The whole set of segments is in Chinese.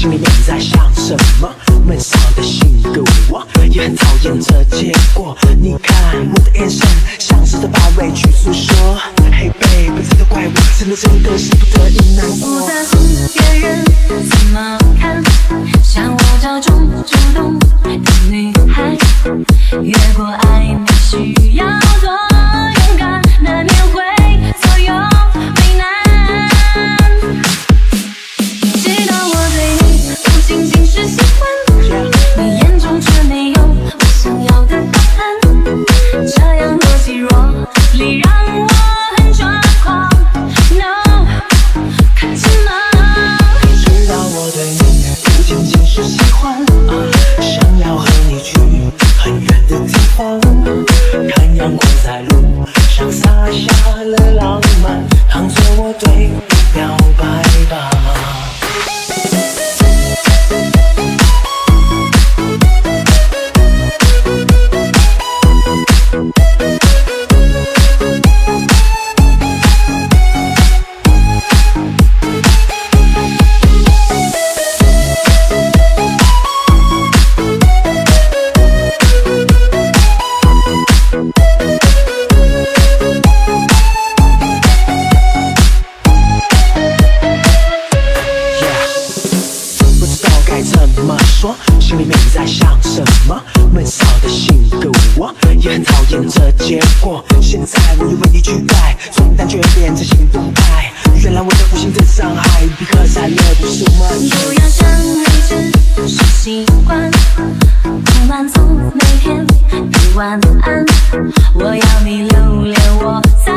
心里面在想什么。闷骚的性格，我也很讨厌这结果。你看我的眼神，像是在把委屈诉说。Hey baby，真的怪我，真的真的是不得已难不。在乎别人怎么看，像我这种主动的女孩，越过爱你需要多喜欢，该怎么说，心里面在想什么。闷骚的性格，我也很讨厌这结果。现在我又被你取代，从单纯变成行动派。原来我的无心的伤害，because I love you so much。不要想你只是习惯，不满足每天的晚安。我要你留恋我在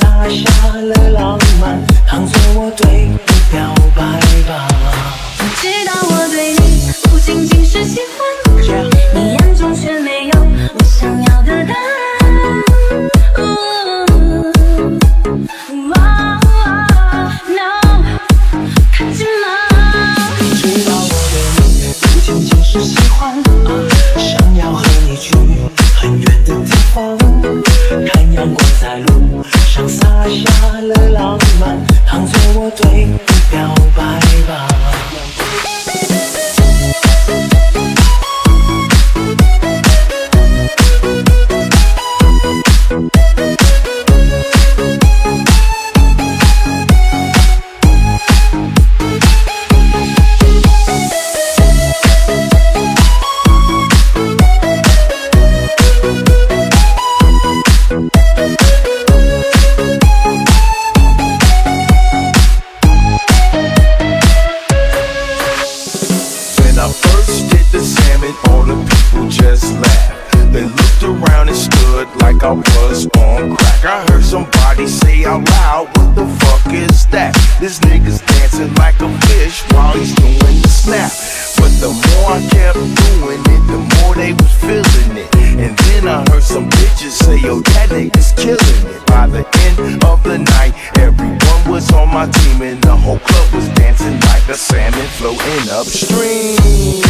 洒下了浪漫，当作我对你表白吧。知道我对你不仅仅是喜欢你眼中却没有我想要的答案。No，看见吗？知道我对你不仅仅是喜欢，啊想要和你去很远的地方，看阳光在路下了浪漫，当作我对 I was on crack. I heard somebody say out loud, What the fuck is that? This nigga's dancing like a fish while he's doing the snap. But the more I kept doing it, the more they was feeling it. And then I heard some bitches say, Yo, that nigga's killing it. By the end of the night, everyone was on my team, and the whole club was dancing like a salmon floating upstream.